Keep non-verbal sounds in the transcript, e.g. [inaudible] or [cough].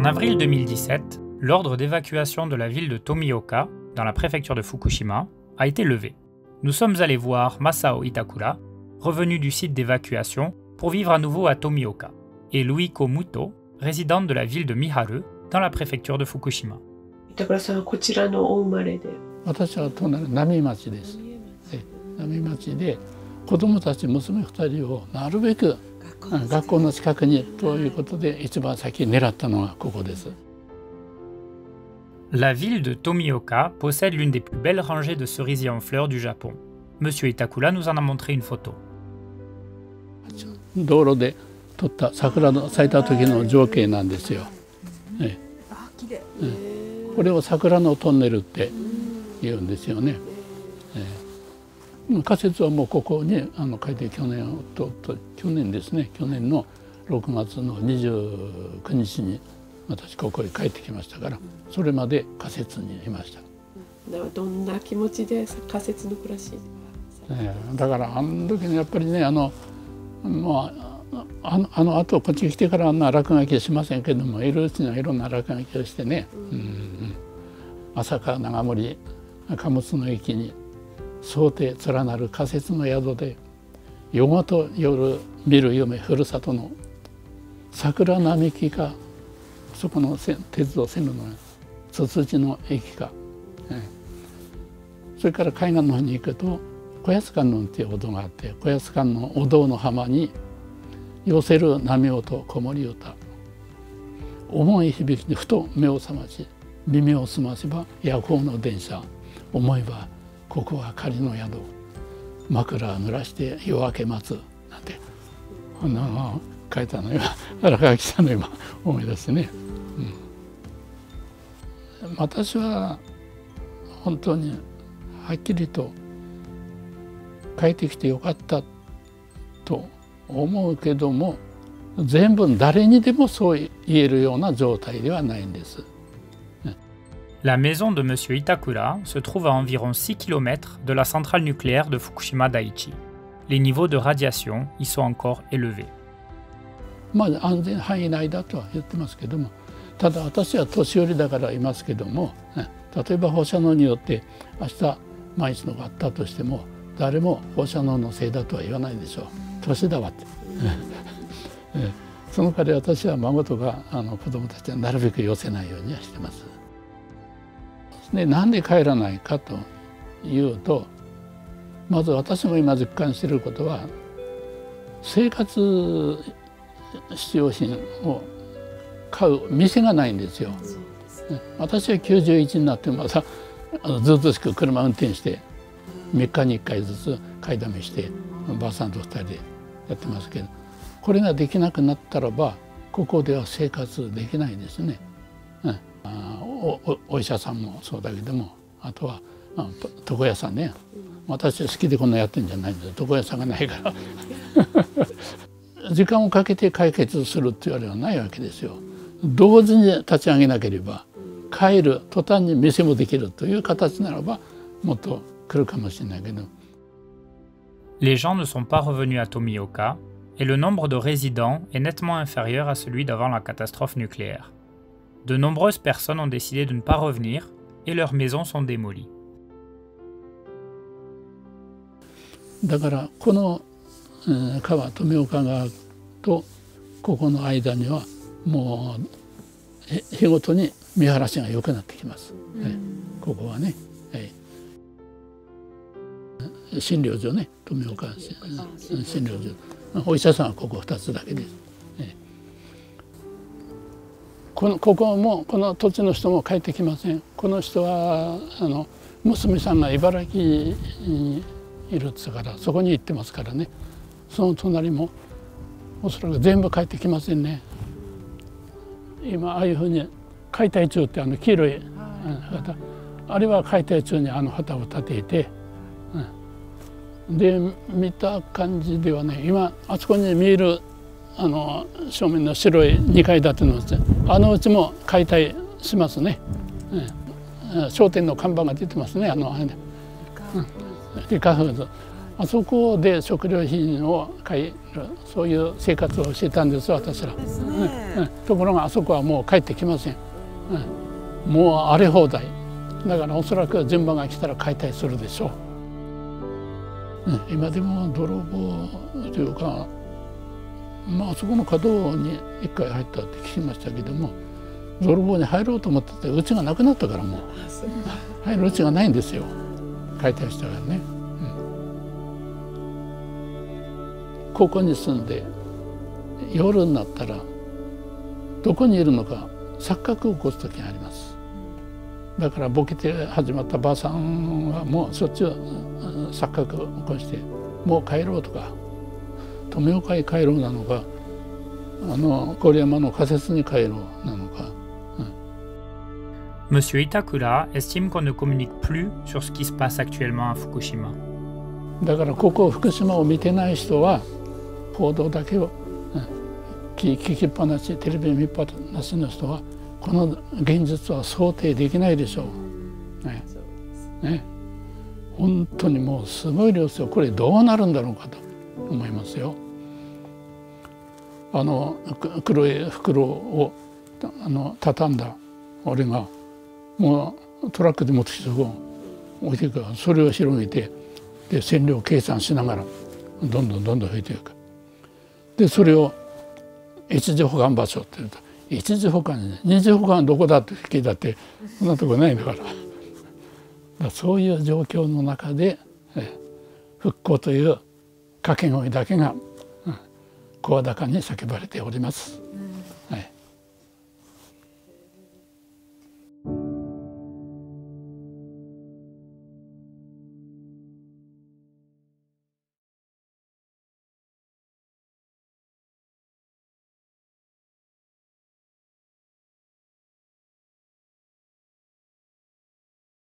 En avril 2017, l'ordre d'évacuation de la ville de Tomioka, dans la préfecture de Fukushima, a été levé. Nous sommes allés voir Masao Itakura, revenu du site d'évacuation, pour vivre à nouveau à Tomioka, et Luiko Muto, résidente de la ville de Miharu, dans la préfecture de Fukushima. 板倉さんはこちらのお生まれで私は隣波町ですえ波町で子どもたち娘2人をなるべくうん学校の近くにということで一番先に狙ったのがここです La ville de Tomioka possède l'une des plus belles rangées de cerisiers en fleurs du Japon. Monsieur Itakura nous en a montré une photo. 道路で撮った桜の咲いた時の情景なんですよ、ええこれを桜のトンネルって言うんですよね、ええ 仮説はもうここにあの書いて去年とと去年ですね去年の6月の29日に私ここへ帰ってきましたからそれまで仮説にいました、だどんな気持ちで仮設の暮らしええだからあの時にやっぱりねあのまああのあとこっち来てからあんな落書きはしませんけどもいるうちにはいろんな落書きをしてね、うんうん、朝霞長森貨物の駅に想定連なる仮設の宿で夜ごと夜見る夢ふるさとの桜並木かそこの線鉄道線路のつつじの駅か、ええ。それから海岸の方に行くと小安観音っていうお堂があって小安観音お堂の浜に寄せる波音子守歌。重い響きにふと目を覚まし耳を澄ませば夜行の電車。思えばここは仮の宿。枕濡らして夜明け待つ。なんて。あの書いたの今 [laughs] 荒川記者の今思い出してね、うん、私は本当にはっきりと帰ってきてよかったと思うけども全部誰にでもそう言えるような状態ではないんです。La maison de Monsieur Itakura se trouve à environ 6 km de la centrale nucléaire de Fukushima Daiichi. Les niveaux de radiation y sont encore élevés. でなんで帰らないかというとまず私も今実感していることは生活必要品を買う店がないんですよ。私は91になってまたずうずうしく車運転して3日に1回ずつ買いだめしてばあさんと2人でやってますけどこれができなくなったらばここでは生活できないですね。うん、おおお医者さんもそうだけどもあとは床屋さんね私は好きでこんなやってんじゃないんで床屋さんがないから [laughs] 時間をかけて解決するっていうあれはないわけですよ。同時に立ち上げなければ帰る途端に店もできるという形ならばもっと来るかもしれないけど。Les gens ne sont pas revenus à Tomioka et le nombre de résidents est nettement inférieur à celui d'avant la catastrophe nucléaire. De nombreuses personnes ont décidé de ne pas revenir et leurs maisons sont démolies. だからこの川富岡川とここの間にはもう日ごとに見晴らしが良くなってきます。ここはね、診療所ね富岡診療所お医者さんはここ2つだけです。このここもこの土地の人も帰ってきません。この人はあの娘さんが茨城にいるっつからそこに行ってますからねその隣もおそらく全部帰ってきませんね。今ああいうふうに解体中ってあの黄色い旗あれは解体中にあの旗を立ていて、うん、で見た感じではね今あそこに見えるあの正面の白い2階建てのあのうちも解体しますね、うん、商店の看板が出てますねあの、うん、リカフーズあそこで食料品を買いそういう生活をしてたんです私ら、うん。うん、ところがあそこはもう帰ってきません、うん、もう荒れ放題。だからおそらく順番が来たら解体するでしょう、うん、今でも泥棒というかまああそこの角に一回入ったって聞きましたけども泥棒に入ろうと思っててうちがなくなったからもう。入るうちがないんですよ。解体したからね、うん、ここに住んで夜になったらどこにいるのか錯覚を起こす時があります。だからボケて始まったばあさんはもうしょっちゅう錯覚を起こしてもう帰ろうとか富岡へ帰ろうなのかあの郡山の仮設に帰ろうなのか。Monsieur Itakura estime qu'on ne communique plus sur ce qui se passe actuellement à Fukushima. だからここ福島を見てない人は報道だけを、聞きっぱなしテレビ見っぱなしの人はこの現実は想定できないでしょう。ね。ね。本当にもうすごい量ですよ。これどうなるんだろうかと思いますよ。あの黒い袋をあの畳んだ俺がもうトラックで持ってきて置いていくからそれを広げてで線量計算しながらどんどんどんどん増えていく。でそれを一時保管場所って言うと一時保管二次保管どこだって聞いたってそんなとこないんだから。そういう状況の中で復興という掛け声だけが声高に叫ばれております。